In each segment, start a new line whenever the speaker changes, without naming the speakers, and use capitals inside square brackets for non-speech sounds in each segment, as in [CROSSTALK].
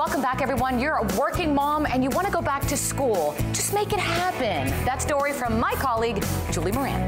Welcome back, everyone. You're a working mom and you want to go back to school. Just make it happen. That story from my colleague, Julie Moran.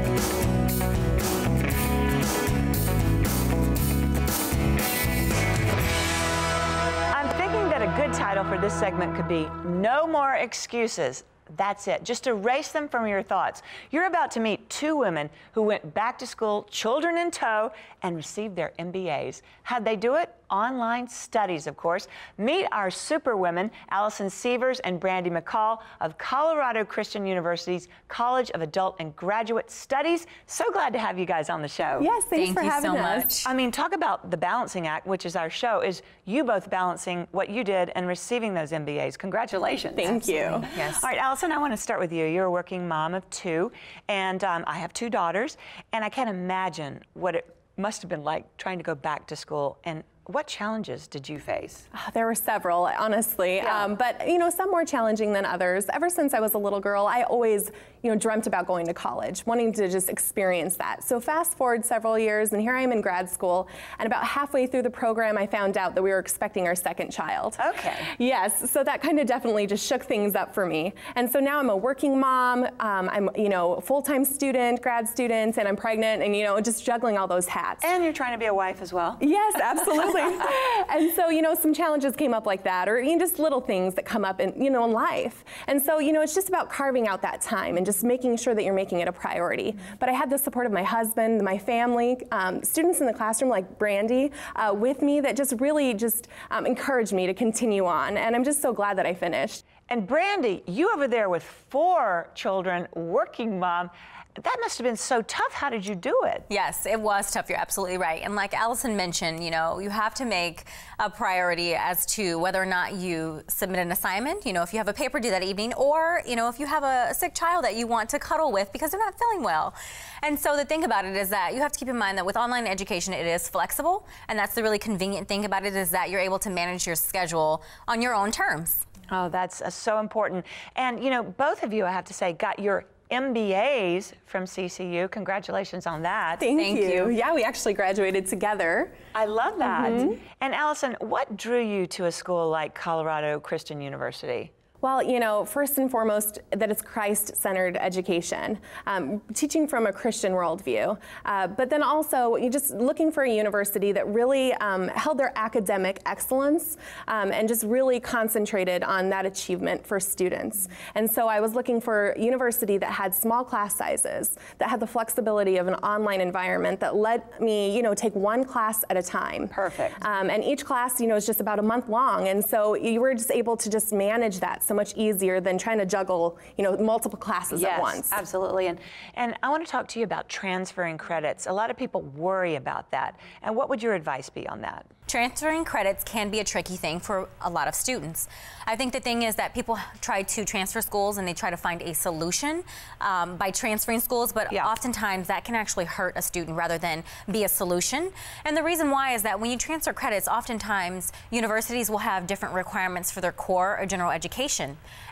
I'm thinking that a good title for this segment could be No More Excuses. That's it. Just erase them from your thoughts. You're about to meet two women who went back to school, children in tow, and received their MBAs. How'd they do it? Online studies, of course. Meet our super women, Allison Sievers and Brandy McCall of Colorado Christian University's College of Adult and Graduate Studies. So glad to have you guys on the show.
Yes, thanks
Thank
for
you
having
so
us.
much.
I mean, talk about the balancing act, which is our show, is you both balancing what you did and receiving those MBAs. Congratulations.
Thank you.
Yes.
All right, Allison, I want to start with you. You're a working mom of two, and um, I have two daughters, and I can't imagine what it must have been like trying to go back to school. And what challenges did you face?
Ah, There were several, honestly,
Yeah.
um, but you know, some more challenging than others. Ever since I was a little girl, I always, you know, dreamt about going to college, wanting to just experience that. So fast forward several years, and here I am in grad school. And about halfway through the program, I found out that we were expecting our second child.
Okay.
Yes, so that kind of definitely just shook things up for me. And so now I'm a working mom. Um, I'm, you know, full-time student, grad student, and I'm pregnant, and you know, just juggling all those hats.
And you're trying to be a wife as well.
Yes, absolutely. [LAUGHS] and so, you know, some challenges came up like that, or you know, just little things that come up in, you know, in life. And so, you know, it's just about carving out that time and just making sure that you're making it a priority. But I had the support of my husband, my family, um, students in the classroom like Brandy uh, with me that just really just um, encouraged me to continue on. And I'm just so glad that I finished.
And Brandy, you over there with four children, working mom, that must have been so tough. How did you do it?
Yes, it was tough. You're absolutely right. And like Allison mentioned, you know, you have to make a priority as to whether or not you submit an assignment. You know, if you have a paper due that evening, or you know, if you have a sick child that you want to cuddle with because they're not feeling well. And so the thing about it is that you have to keep in mind that with online education, it is flexible, and that's the really convenient thing about it is that you're able to manage your schedule on your own terms.
Oh, that's uh, so important. And, you know, both of you, I have to say, got your MBAs from CCU. Congratulations on that.
Thank,
Thank
you.
you.
Yeah, we actually graduated together.
I love that.
Mm-hmm.
And Allison, what drew you to a school like Colorado Christian University?
Well, you know, first and foremost, that it's Christ centered education, um, teaching from a Christian worldview. Uh, but then also, you just looking for a university that really um, held their academic excellence um, and just really concentrated on that achievement for students. And so I was looking for a university that had small class sizes, that had the flexibility of an online environment that let me, you know, take one class at a time.
Perfect.
Um, and each class, you know, is just about a month long. And so you were just able to just manage that so much easier than trying to juggle, you know, multiple classes at once.
absolutely. And and I want to talk to you about transferring credits. A lot of people worry about that. And what would your advice be on that?
Transferring credits can be a tricky thing for a lot of students. I think the thing is that people try to transfer schools and they try to find a solution um, by transferring schools, but
Yeah.
oftentimes that can actually hurt a student rather than be a solution. And the reason why is that when you transfer credits, oftentimes universities will have different requirements for their core or general education.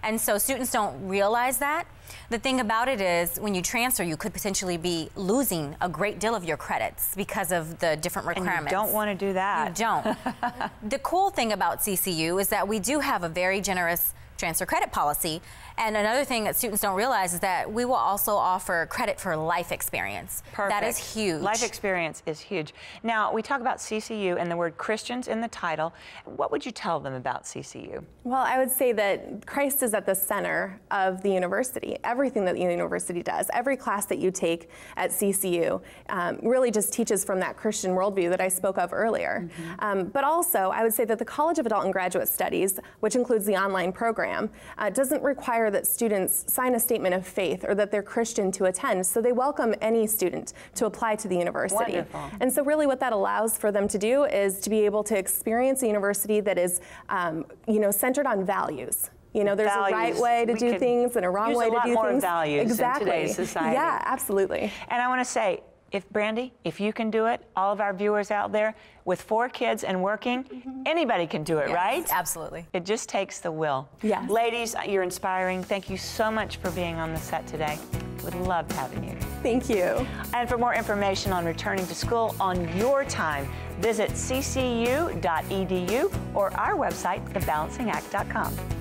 And so students don't realize that. The thing about it is, when you transfer, you could potentially be losing a great deal of your credits because of the different
And you
requirements.
don't want to do that.
You don't. [LAUGHS] the cool thing about CCU is that we do have a very generous transfer credit policy. And another thing that students don't realize is that we will also offer credit for life experience.
Perfect.
That is huge.
Life experience is huge. Now, we talk about CCU and the word Christians in the title. What would you tell them about CCU?
Well, I would say that Christ is at the center of the university. Everything that the university does, every class that you take at CCU, um, really just teaches from that Christian worldview that I spoke of earlier. Um, but also, I would say that the College of Adult and Graduate Studies, which includes the online program, uh, doesn't require that students sign a statement of faith or that they're Christian to attend. So they welcome any student to apply to the university.
Wonderful.
And so, really, what that allows for them to do is to be able to experience a university that is, um, you know, centered on values. You know, there's a right way to
We
do things and a wrong way
a
to
lot
do
more
things.
values in
exactly.
today's society.
Yeah, absolutely.
And I want to say, if Brandy, if you can do it, all of our viewers out there with four kids and working, mm-hmm. anybody can do it,
Yes,
right?
Absolutely.
It just takes the will.
Yes.
Ladies, you're inspiring. Thank you so much for being on the set today. Would love having you.
Thank you.
And for more information on returning to school on your time, visit ccu.edu or our website, thebalancingact.com.